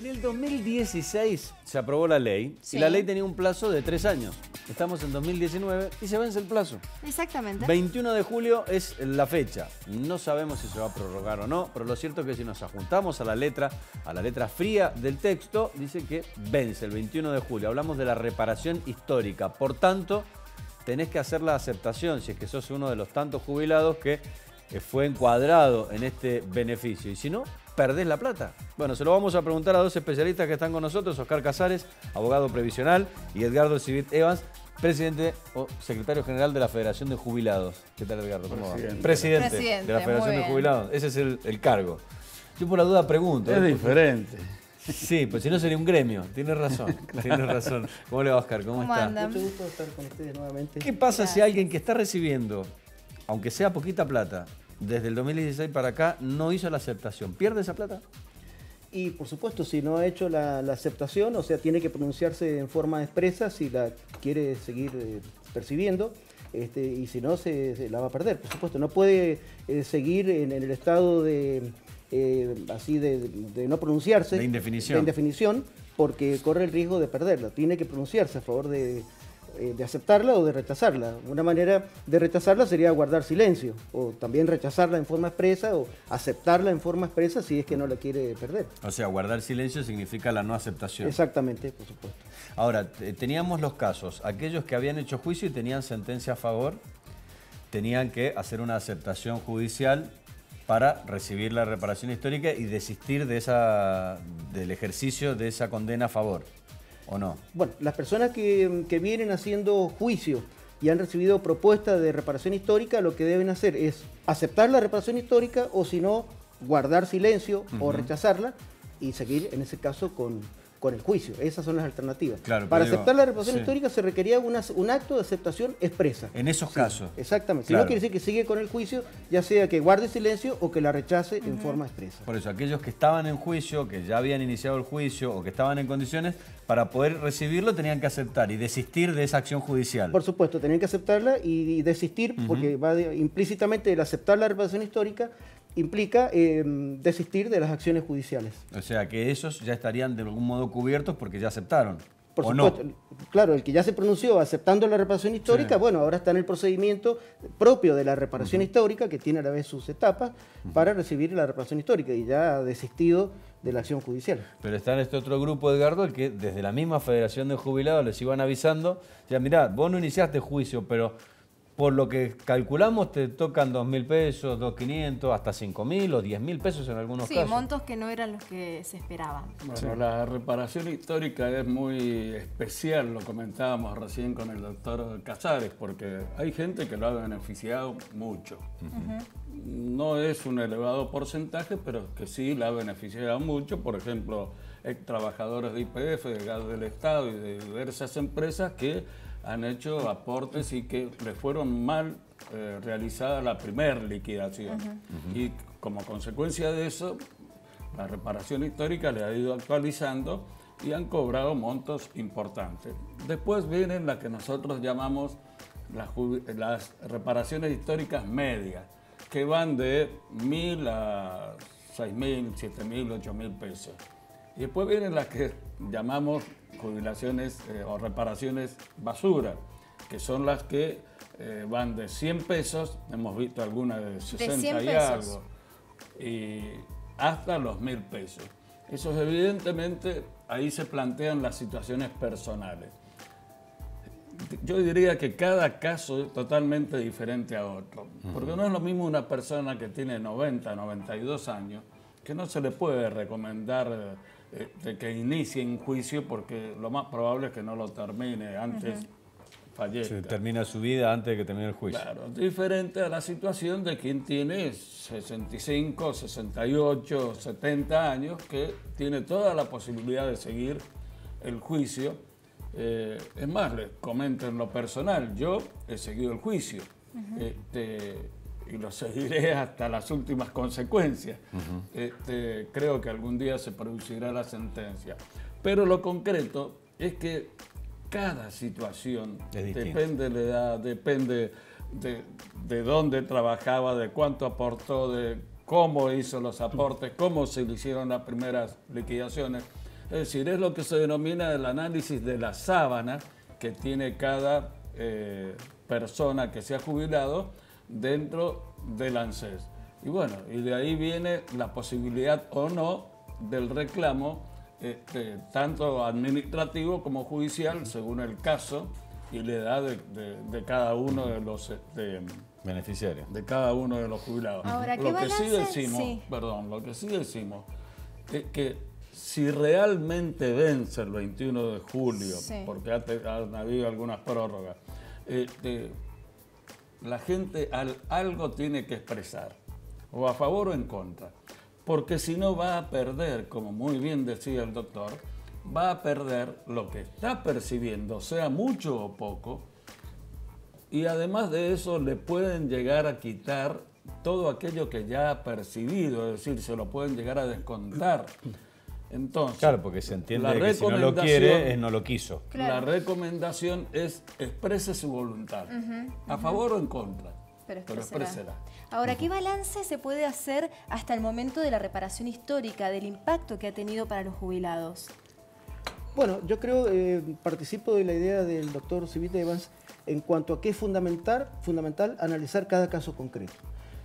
En el 2016 se aprobó la ley Sí. y la ley tenía un plazo de tres años. Estamos en 2019 y se vence el plazo. Exactamente. 21 de julio es la fecha. No sabemos si se va a prorrogar o no, pero lo cierto es que si nos ajuntamos a la letra, a la letra fría del texto, dice que vence el 21 de julio. Hablamos de la reparación histórica. Por tanto, tenés que hacer la aceptación si es que sos uno de los tantos jubilados que fue encuadrado en este beneficio. Y si no, perdés la plata. Bueno, se lo vamos a preguntar a dos especialistas que están con nosotros, Oscar Casares, abogado previsional, y Edgardo Civit Evans, presidente o secretario general de la Federación de Jubilados. ¿Qué tal, Edgardo? ¿Cómo va? Presidente. Presidente, Presidente, de la Federación de. Jubilados. Ese es el, el cargo. Yo por la duda pregunto. Es ¿eh? diferente. Sí, pues si no sería un gremio. Tienes razón, tienes razón. ¿Cómo le va, Oscar? ¿Cómo, ¿Cómo está? Mucho gusto estar con ustedes nuevamente. ¿Qué pasa si alguien que está recibiendo, aunque sea poquita plata, desde el 2016 para acá, no hizo la aceptación? ¿Pierde esa plata? Y por supuesto, si no ha hecho la, la aceptación, o sea, tiene que pronunciarse en forma expresa si la quiere seguir eh, percibiendo. Este, y si no, se, se la va a perder. Por supuesto, no puede eh, seguir en, en el estado de eh, así de, de no pronunciarse. De indefinición. de indefinición, porque corre el riesgo de perderla. Tiene que pronunciarse a favor de, eh, de aceptarla o de rechazarla. Una manera de rechazarla sería guardar silencio, o también rechazarla en forma expresa, o aceptarla en forma expresa si es que no la quiere perder. O sea, guardar silencio significa la no aceptación. Exactamente, por supuesto. Ahora, te- teníamos los casos. Aquellos que habían hecho juicio y tenían sentencia a favor, tenían que hacer una aceptación judicial para recibir la reparación histórica y desistir de esa, del ejercicio de esa condena a favor. ¿O no? Bueno, las personas que, que vienen haciendo juicio y han recibido propuestas de reparación histórica, lo que deben hacer es aceptar la reparación histórica o si no, guardar silencio o rechazarla y seguir en ese caso con, con el juicio. Esas son las alternativas. Claro, Para digo, aceptar la reparación sí. histórica se requería una- un acto de aceptación expresa. En esos Sí, casos. Exactamente. Si no quiere decir que sigue con el juicio, ya sea que guarde silencio o que la rechace en forma expresa. Por eso, aquellos que estaban en juicio, que ya habían iniciado el juicio o que estaban en condiciones, para poder recibirlo tenían que aceptar y desistir de esa acción judicial. Por supuesto, tenían que aceptarla y, y desistir, porque va de- implícitamente el aceptar la reparación histórica implica eh, desistir de las acciones judiciales. O sea, que esos ya estarían de algún modo cubiertos porque ya aceptaron. Por ¿O supuesto, no? claro, el que ya se pronunció aceptando la reparación histórica, Sí. bueno, ahora está en el procedimiento propio de la reparación histórica, que tiene a la vez sus etapas, para recibir la reparación histórica y ya ha desistido de la acción judicial. Pero está en este otro grupo, Edgardo, el que desde la misma Federación de Jubilados les iban avisando, ya mirá, vos no iniciaste juicio, pero por lo que calculamos te tocan dos mil pesos, dos quinientos, hasta cinco mil o diez mil pesos en algunos Sí, casos. montos que no eran los que se esperaban. Bueno, la reparación histórica es muy especial, lo comentábamos recién con el doctor Casares, porque hay gente que lo ha beneficiado mucho. No es un elevado porcentaje, pero que sí la ha beneficiado mucho. Por ejemplo, ex trabajadores de IPF, de gas del Estado y de diversas empresas que han hecho aportes y que les fueron mal eh, realizada la primera liquidación. Y como consecuencia de eso, la reparación histórica le ha ido actualizando y han cobrado montos importantes. Después vienen las que nosotros llamamos las, las reparaciones históricas medias, que van de mil a seis mil, siete mil, ocho mil pesos. Y después vienen las que llamamos jubilaciones eh, o reparaciones basura, que son las que eh, van de 100 pesos, hemos visto algunas de 60 100 y pesos. algo, y hasta los mil pesos. Eso es evidentemente, ahí se plantean las situaciones personales. Yo diría que cada caso es totalmente diferente a otro, porque no es lo mismo una persona que tiene 90, 92 años, que no se le puede recomendar eh, de que inicie un juicio porque lo más probable es que no lo termine antes fallezca. Se termina su vida antes de que termine el juicio. Claro, diferente a la situación de quien tiene 65, 68, 70 años, que tiene toda la posibilidad de seguir el juicio. Eh, es más, les comento en lo personal, yo he seguido el juicio este, y lo seguiré hasta las últimas consecuencias. Este, creo que algún día se producirá la sentencia. Pero lo concreto es que cada situación depende de la edad, depende de, de dónde trabajaba, de cuánto aportó, de cómo hizo los aportes, cómo se le hicieron las primeras liquidaciones. Es decir, es lo que se denomina el análisis de la sábana que tiene cada eh, persona que se ha jubilado dentro del ANSES. Y bueno, y de ahí viene la posibilidad o no del reclamo, este, tanto administrativo como judicial, según el caso y la edad de, cada uno de los este, beneficiarios. De cada uno de los jubilados. Ahora, lo que sí decimos, perdón, lo que sí decimos es que si realmente vence el 21 de julio, porque ha, habido algunas prórrogas, este, la gente algo tiene que expresar, o a favor o en contra, porque si no va a perder, como muy bien decía el doctor, va a perder lo que está percibiendo, sea mucho o poco, y además de eso le pueden llegar a quitar todo aquello que ya ha percibido, es decir, se lo pueden llegar a descontar. Entonces, claro, porque se entiende que si no lo quiere, es no lo quiso. La recomendación es exprese su voluntad, a favor o en contra, pero, pero exprésela. Ahora, ¿qué balance se puede hacer hasta el momento de la reparación histórica, del impacto que ha tenido para los jubilados? Bueno, yo creo, eh, participo de la idea del doctor Civita Evans en cuanto a que es fundamental, fundamental analizar cada caso concreto.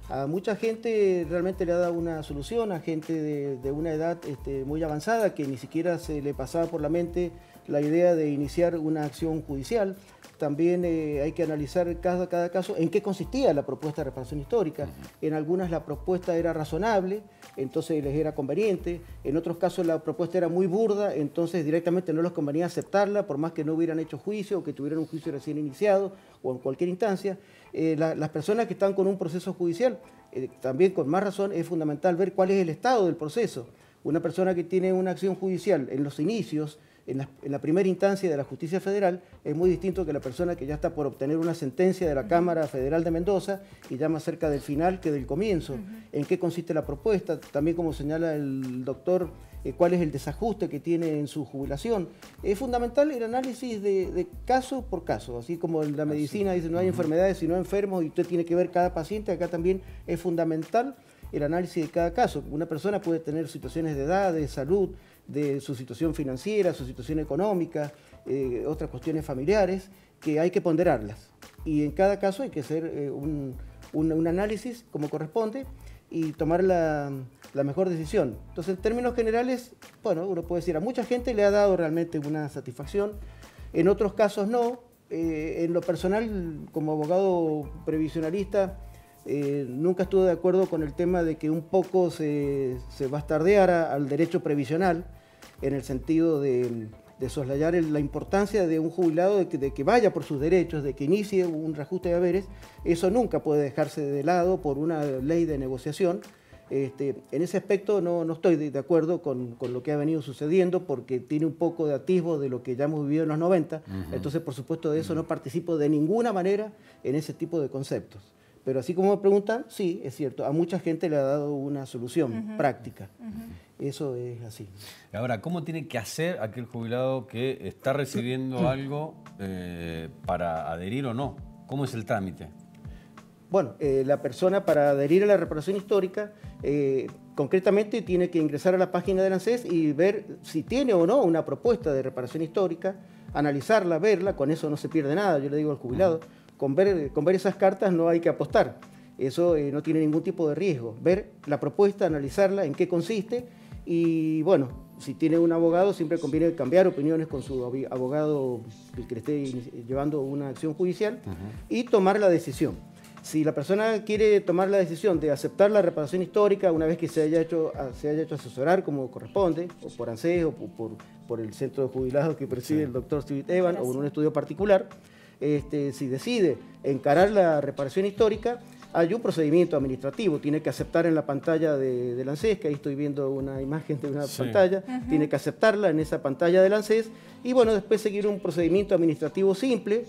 A mucha gente realmente le ha dado una solución, a gente de, una edad este, muy avanzada que ni siquiera se le pasaba por la mente la idea de iniciar una acción judicial. También eh, hay que analizar cada, cada caso en qué consistía la propuesta de reparación histórica. En algunas la propuesta era razonable, entonces les era conveniente. En otros casos la propuesta era muy burda, entonces directamente no les convenía aceptarla, por más que no hubieran hecho juicio o que tuvieran un juicio recién iniciado o en cualquier instancia. Eh, las personas que están con un proceso judicial, eh, también con más razón es fundamental ver cuál es el estado del proceso. Una persona que tiene una acción judicial en los inicios, en la, primera instancia de la justicia federal es muy distinto que la persona que ya está por obtener una sentencia de la Cámara Federal de Mendoza y ya más cerca del final que del comienzo. ¿En qué consiste la propuesta? También como señala el doctor, eh, cuál es el desajuste que tiene en su jubilación. Es fundamental el análisis de, caso por caso, así como en la medicina dice no hay enfermedades sino enfermos y usted tiene que ver cada paciente, acá también es fundamental el análisis de cada caso. Una persona puede tener situaciones de edad, de salud, de su situación financiera, su situación económica, eh, otras cuestiones familiares, que hay que ponderarlas. Y en cada caso hay que hacer eh, un, análisis como corresponde y tomar la, mejor decisión. Entonces, en términos generales, bueno, uno puede decir, a mucha gente le ha dado realmente una satisfacción, en otros casos no. Eh, en lo personal, como abogado previsionalista, nunca estuve de acuerdo con el tema de que un poco se, se bastardeara al derecho previsional en el sentido de, soslayar la importancia de un jubilado de que, vaya por sus derechos, de que inicie un reajuste de haberes, eso nunca puede dejarse de lado por una ley de negociación. Este, en ese aspecto no, estoy de, acuerdo con, lo que ha venido sucediendo porque tiene un poco de atisbo de lo que ya hemos vivido en los 90, entonces por supuesto de eso no participo de ninguna manera en ese tipo de conceptos. Pero así como me preguntan, sí, es cierto, a mucha gente le ha dado una solución práctica. Eso es así. Ahora, ¿cómo tiene que hacer aquel jubilado que está recibiendo algo eh, para adherir o no? ¿Cómo es el trámite? Bueno, eh, la persona para adherir a la reparación histórica eh, concretamente tiene que ingresar a la página del ANSES y ver si tiene o no una propuesta de reparación histórica, analizarla, verla, con eso no se pierde nada, yo le digo al jubilado, con ver, con ver esas cartas no hay que apostar, eso no tiene ningún tipo de riesgo, ver la propuesta, analizarla, en qué consiste y bueno, si tiene un abogado, siempre conviene cambiar opiniones con su abogado que le esté llevando una acción judicial y tomar la decisión. Si la persona quiere tomar la decisión de aceptar la reparación histórica una vez que se haya hecho, se haya hecho asesorar como corresponde, o por ANSES o por, por el centro de jubilados que preside el doctor Steve Evan o en un estudio particular, este, si decide encarar la reparación histórica, hay un procedimiento administrativo, tiene que aceptar en la pantalla de, de ANSES, que ahí estoy viendo una imagen de una pantalla, tiene que aceptarla en esa pantalla del ANSES. Y bueno, después seguir un procedimiento administrativo simple,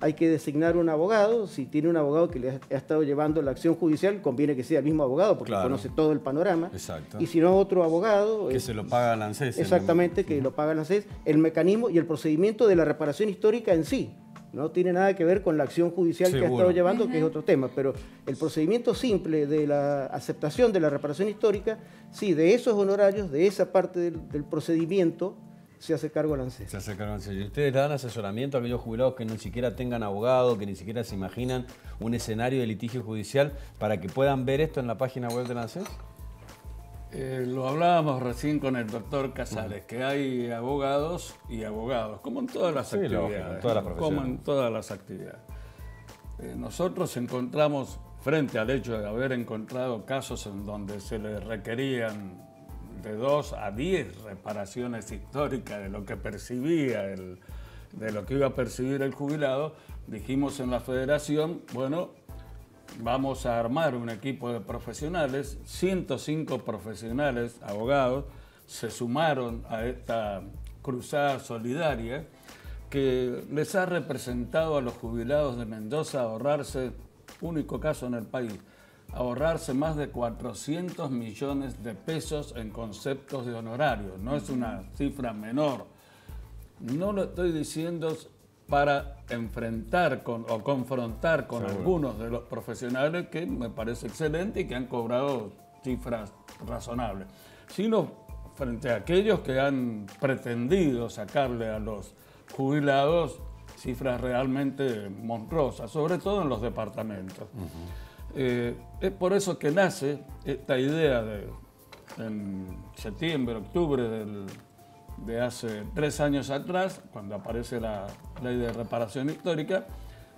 hay que designar un abogado, si tiene un abogado que le ha, estado llevando la acción judicial, conviene que sea el mismo abogado porque conoce todo el panorama, Exacto. y si no otro abogado... Que se lo paga el ANSES. Exactamente, que lo paga el ANSES, el mecanismo y el procedimiento de la reparación histórica en sí, no tiene nada que ver con la acción judicial que ha estado llevando, que es otro tema, pero el procedimiento simple de la aceptación de la reparación histórica, sí, de esos honorarios, de esa parte del, procedimiento, se hace cargo el ANSES. Se hace cargo el ANSES. ¿Y ustedes dan asesoramiento a aquellos jubilados que ni siquiera tengan abogado, que ni siquiera se imaginan un escenario de litigio judicial para que puedan ver esto en la página web del ANSES? Eh, lo hablábamos recién con el doctor Casares, que hay abogados y abogados, como en todas las actividades. todas las como en todas las actividades. Eh, nosotros encontramos, frente al hecho de haber encontrado casos en donde se le requerían de 2 a 10 reparaciones históricas de lo que percibía, de lo que iba a percibir el jubilado, dijimos en la federación, bueno, vamos a armar un equipo de profesionales, 105 profesionales, abogados, se sumaron a esta cruzada solidaria que les ha representado a los jubilados de Mendoza ahorrarse, único caso en el país, ahorrarse más de 400 millones de pesos en conceptos de honorarios. No es una cifra menor. No lo estoy diciendo para enfrentar con, o confrontar con algunos de los profesionales que me parece excelente y que han cobrado cifras razonables, sino frente a aquellos que han pretendido sacarle a los jubilados cifras realmente monstruosas, sobre todo en los departamentos. Eh, es por eso que nace esta idea de, en septiembre, octubre del de hace tres años atrás, cuando aparece la ley de reparación histórica,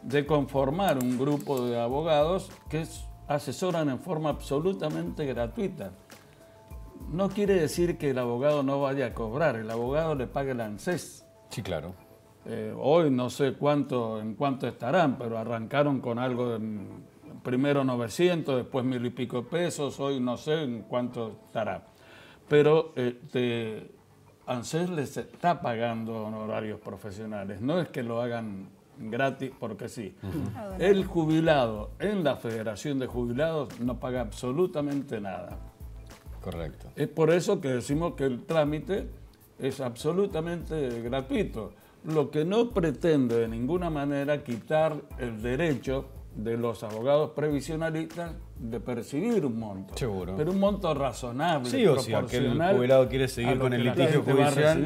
de conformar un grupo de abogados que asesoran en forma absolutamente gratuita. No quiere decir que el abogado no vaya a cobrar, el abogado le pague el ANSES. Sí, claro. Eh, hoy no sé cuánto, en cuánto estarán, pero arrancaron con algo de primero 900, después mil y pico pesos, hoy no sé en cuánto estará. Pero este, ANSES les está pagando honorarios profesionales, no es que lo hagan gratis porque sí. Ah, el jubilado en la Federación de Jubilados no paga absolutamente nada. Correcto. Es por eso que decimos que el trámite es absolutamente gratuito, lo que no pretende de ninguna manera quitar el derecho de los abogados previsionalistas de percibir un monto. Seguro. Pero un monto razonable. Sí, o aquel jubilado quiere seguir con el litigio judicial,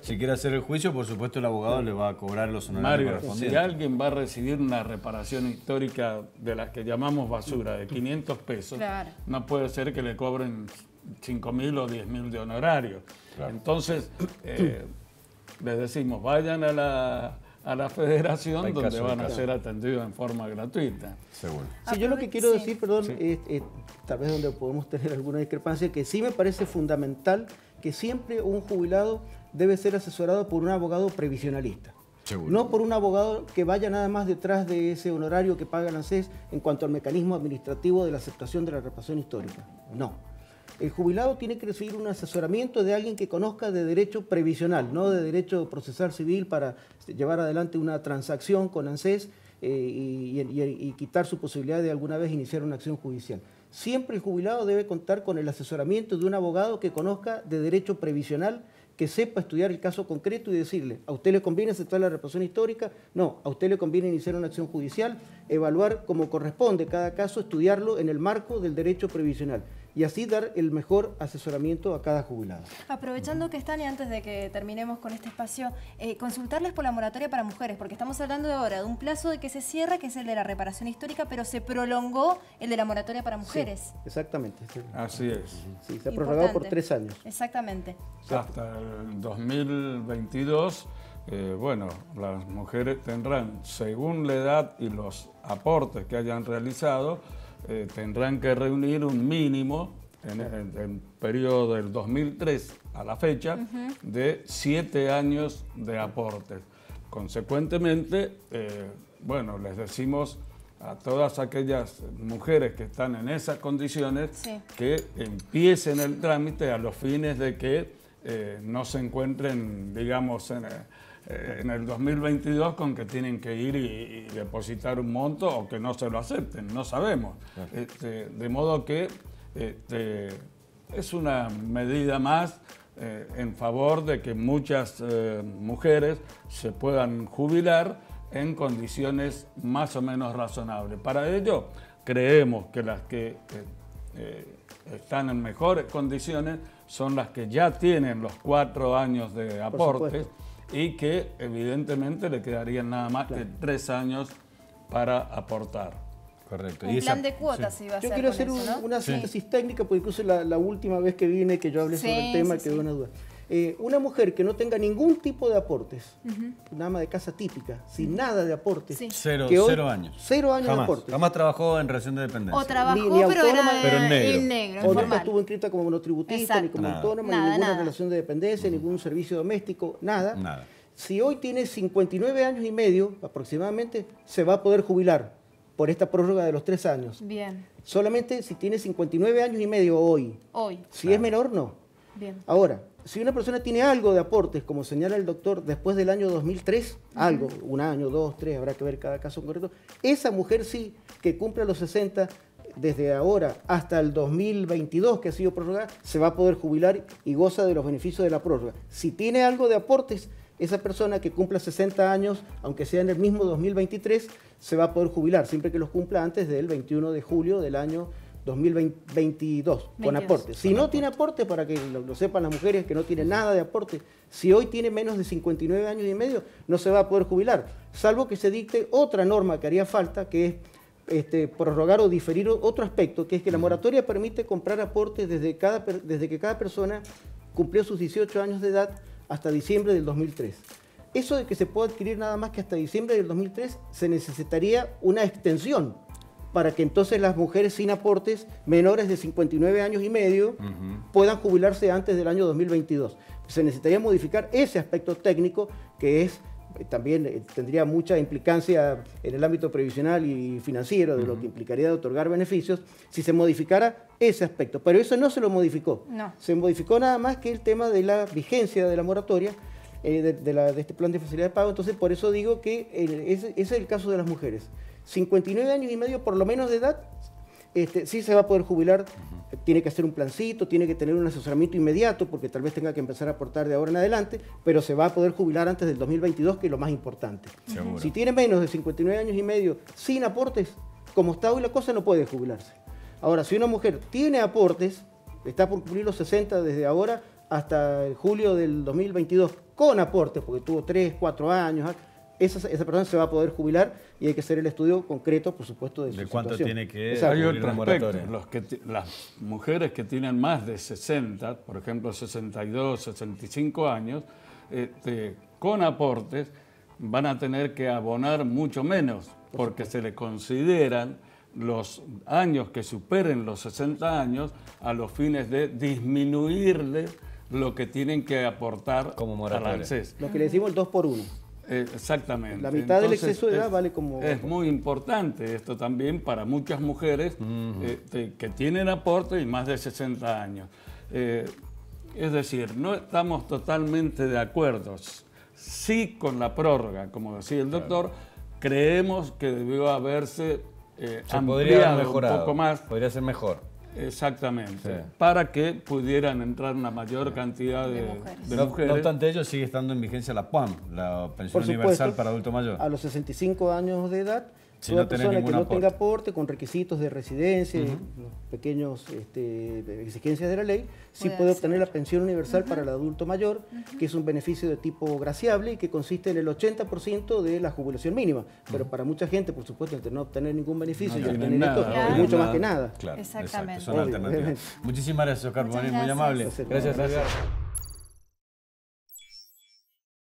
si quiere hacer el juicio, por supuesto el abogado le va a cobrar los honorarios correspondientes. Si alguien va a recibir una reparación histórica de las que llamamos basura, de 500 pesos, no puede ser que le cobren 5 mil o 10 mil de honorario. Entonces, eh, les decimos, vayan a la a la federación donde van a ser atendidos en forma gratuita. Seguro. Sí, yo lo que quiero decir, perdón, es, tal vez donde podemos tener alguna discrepancia, que sí me parece fundamental que siempre un jubilado debe ser asesorado por un abogado previsionalista. Seguro. No por un abogado que vaya nada más detrás de ese honorario que paga la ANSES en cuanto al mecanismo administrativo de la aceptación de la reparación histórica. No el jubilado tiene que recibir un asesoramiento de alguien que conozca de derecho previsional, no de derecho procesal civil para llevar adelante una transacción con ANSES eh, y, quitar su posibilidad de alguna vez iniciar una acción judicial. Siempre el jubilado debe contar con el asesoramiento de un abogado que conozca de derecho previsional que sepa estudiar el caso concreto y decirle, ¿a usted le conviene aceptar la reparación histórica? No, a usted le conviene iniciar una acción judicial, evaluar como corresponde cada caso, estudiarlo en el marco del derecho previsional y así dar el mejor asesoramiento a cada jubilado. Aprovechando que están y antes de que terminemos con este espacio, eh, consultarles por la moratoria para mujeres, porque estamos hablando ahora de un plazo de que se cierra, que es el de la reparación histórica, pero se prolongó el de la moratoria para mujeres. exactamente. Así es. Sí, se ha prorrogado por tres años. Exactamente. Hasta el 2022. Eh, bueno, las mujeres tendrán, según la edad y los aportes que hayan realizado, eh, tendrán que reunir un mínimo en el, periodo del 2003 a la fecha de siete años de aportes. Consecuentemente, eh, bueno, les decimos a todas aquellas mujeres que están en esas condiciones que empiecen el trámite a los fines de que eh, no se encuentren, digamos, en, eh, en el 2022 con que tienen que ir y, depositar un monto o que no se lo acepten, no sabemos. Este, de modo que este, es una medida más eh, en favor de que muchas eh, mujeres se puedan jubilar en condiciones más o menos razonables. Para ello, creemos que las que están en mejores condiciones son las que ya tienen los cuatro años de aportes y que evidentemente le quedarían nada más que tres años para aportar. Correcto. Un plan de cuotas iba a Yo ser quiero con hacer eso, un- ¿no? una síntesis técnica, porque incluso la, la última vez que vine, que yo hablé sobre Sí, el tema, sí, quedó sí. una duda. Eh, una mujer que no tenga ningún tipo de aportes, una ama de casa típica, sin nada de aportes, Sí. Cero, que hoy- cero años. Cero años de aportes. Jamás trabajó en relación de dependencia. O trabajó, Ni- ni pero autónoma, era pero en negro. en negro, o nunca estuvo inscrita como monotributista, ni como Nada. autónoma, Nada, ni ninguna nada. relación de dependencia, ningún servicio doméstico, nada. Nada. Si hoy tiene 59 años y medio aproximadamente, se va a poder jubilar por esta prórroga de los tres años. Bien, Solamente si tiene 59 años y medio hoy. hoy. Si es menor, no. Bien. Ahora, si una persona tiene algo de aportes, como señala el doctor, después del año 2003, algo, un año, dos, tres, habrá que ver cada caso en concreto, esa mujer sí que cumple los 60 desde ahora hasta el 2022, que ha sido prorrogada, se va a poder jubilar y goza de los beneficios de la prórroga. Si tiene algo de aportes, esa persona que cumpla 60 años, aunque sea en el mismo 2023, se va a poder jubilar, siempre que los cumpla antes del 21 de julio del año 2022, con 22. aportes. Si no tiene aporte, para que lo, lo sepan las mujeres que no tienen nada de aporte, si hoy tiene menos de 59 años y medio, no se va a poder jubilar, salvo que se dicte otra norma que haría falta, que es este, prorrogar o diferir otro aspecto, que es que la moratoria permite comprar aportes desde, cada, desde que cada persona cumplió sus 18 años de edad hasta diciembre del 2003. Eso de que se pueda adquirir nada más que hasta diciembre del 2003, se necesitaría una extensión para que entonces las mujeres sin aportes menores de 59 años y medio puedan jubilarse antes del año 2022. Se necesitaría modificar ese aspecto técnico que es eh, también eh, tendría mucha implicancia en el ámbito previsional y financiero de lo que implicaría de otorgar beneficios si se modificara ese aspecto. Pero eso no se lo modificó. No. Se modificó nada más que el tema de la vigencia de la moratoria eh, de, de la- de este plan de facilidad de pago. Entonces, por eso digo que el- ese, ese es el caso de las mujeres. 59 años y medio por lo menos de edad, este, sí se va a poder jubilar. Tiene que hacer un plancito, tiene que tener un asesoramiento inmediato, porque tal vez tenga que empezar a aportar de ahora en adelante, pero se va a poder jubilar antes del 2022, que es lo más importante. Seguro. Si tiene menos de 59 años y medio sin aportes, como está hoy la cosa, no puede jubilarse. Ahora, si una mujer tiene aportes, está por cumplir los 60 desde ahora hasta julio del 2022, con aportes, porque tuvo 3, 4 años, ah, esa, esa persona se va a poder jubilar y hay que hacer el estudio concreto, por supuesto, de, De su cuánto situación. tiene que- Exacto. Hay otro aspecto. Los que las mujeres que tienen más de 60, por ejemplo 62, 65 años, este, con aportes, van a tener que abonar mucho menos, porque se le consideran los años que superen los 60 años a los fines de disminuirle lo que tienen que aportar Como al moratoria. ANSES. Lo que le decimos el 2 por 1. Eh, exactamente. La mitad del exceso de edad es- vale como- Es muy importante esto también para muchas mujeres este, que tienen aporte y más de 60 años. Eh, es decir, no estamos totalmente de acuerdo. Sí con la prórroga, como decía el doctor, creemos que debió haberse eh, Se podría haber ampliado un poco más. Podría ser mejor. Exactamente. Sí. Para que pudieran entrar una mayor cantidad de, De mujeres. de no, mujeres. no obstante ello, sigue estando en vigencia la PUAM, la pensión Por universal supuesto, para adulto mayor. A los 65 años de edad, Si toda no persona que ningún no aporte. tenga aporte con requisitos de residencia, y los pequeños este, exigencias de la ley, sí Puede obtener la pensión universal para el adulto mayor, que es un beneficio de tipo graciable y que consiste en el 80% de la jubilación mínima. Pero para mucha gente, por supuesto, entre no obtener ningún beneficio No y obtener nada, esto, Claro. es mucho más que nada. Claro, Exactamente. exacto, son Obvio. Muchísimas gracias, Oscar, Muchas muy gracias. amable. Gracias. Gracias, Edgar.